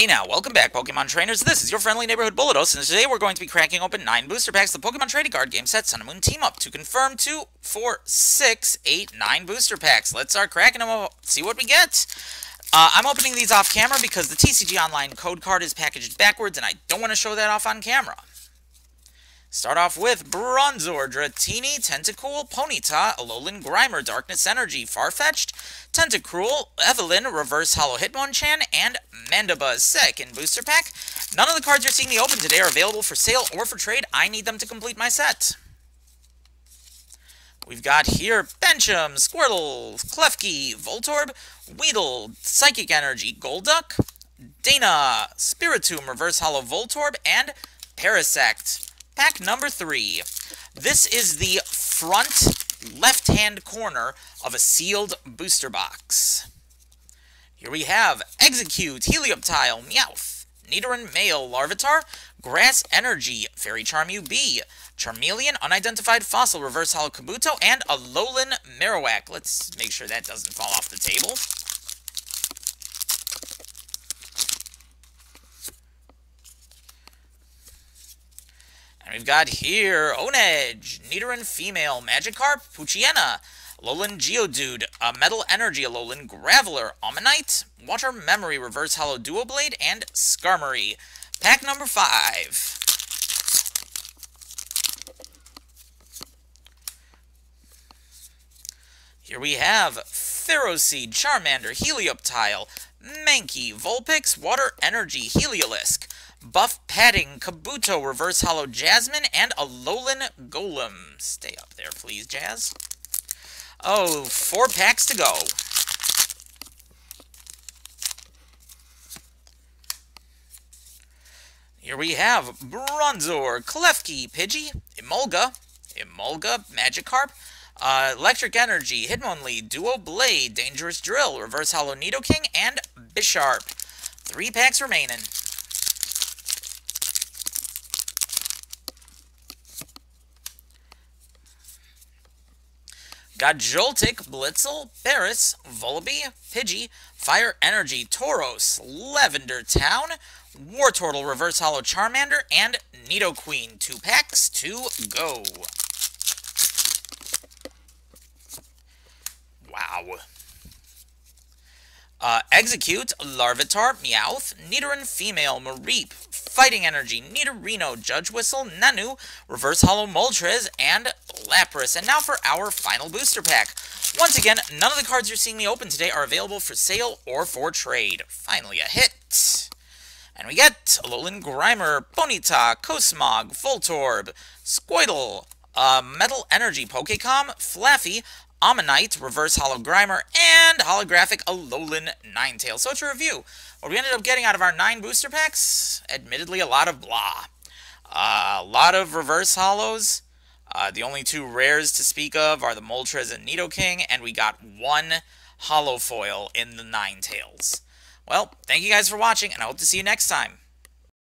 Hey now, welcome back, Pokemon Trainers. This is your friendly neighborhood Bullados, and today we're going to be cracking open 9 booster packs the Pokemon Trading Card Game Set Sun and Moon Team Up to confirm 2, 4, 6, 8, 9 booster packs. Let's start cracking them up, see what we get. Uh, I'm opening these off camera because the TCG Online code card is packaged backwards, and I don't want to show that off on camera. Start off with Bronzor, Dratini, Tentacool, Ponyta, Alolan Grimer, Darkness Energy, Farfetch'd, Tentacruel, Evelyn, Reverse Holo Hitmonchan, and Mandibuzz. Second booster pack. None of the cards you're seeing me open today are available for sale or for trade. I need them to complete my set. We've got here Benchum, Squirtle, Klefki, Voltorb, Weedle, Psychic Energy, Golduck, Dana, Spiritomb, Reverse Holo Voltorb, and Parasect. Pack number three. This is the front left-hand corner of a sealed booster box. Here we have Exeggcute, Helioptile, Meowth, Nidoran Male, Larvitar, Grass Energy, Fairy Charm UB, Charmeleon, Unidentified Fossil, Reverse Holo Kabuto, and a Alolan Marowak. Let's make sure that doesn't fall off the table. We've got here Honedge, Nidoran Female, Magikarp, Poochyena, Alolan Geodude, a Metal Energy Alolan, Graveler, Omanyte, Water Memory, Reverse Holo Dual Blade, and Skarmory. Pack number five. Here we have Ferroseed, Charmander, Helioptile, Mankey, Vulpix, Water Energy, Heliolisk, Buff Padding, Kabuto, Reverse Holo Jasmine, and a Alolan Golem. Stay up there, please, Jazz. Oh, four packs to go. Here we have Bronzor, Klefki, Pidgey, Emolga, Emolga, Magikarp, uh, Electric Energy, Hitmonlee, Doublade, Dangerous Drill, Reverse Hollow Nidoking, and Bisharp. Three packs remaining. Got Joltik, Blitzle, Barris, Volibee, Pidgey, Fire Energy, Tauros, Lavender Town, Wartortle, Reverse Holo Charmander, and Nidoqueen. Two packs to go. Wow. Uh, Exeggcute, Larvitar, Meowth, Nidoran Female, Mareep, Fighting Energy, Nidorino, Judge Whistle, Nanu, Reverse Holo Moltres, and Lapras. And now for our final booster pack. Once again, none of the cards you're seeing me open today are available for sale or for trade. Finally a hit. And we get Alolan Grimer, Ponyta, Cosmog, Voltorb, Squirtle, uh, Metal Energy Pokecom, Flaaffy, Omanyte, Reverse Holo Grimer, and Holographic Alolan Ninetales. So to review, what we ended up getting out of our nine booster packs, admittedly a lot of blah. Uh, a lot of Reverse Holos. Uh, the only two rares to speak of are the Moltres and Nidoking, and we got one holo Foil in the Ninetales. Well, thank you guys for watching, and I hope to see you next time.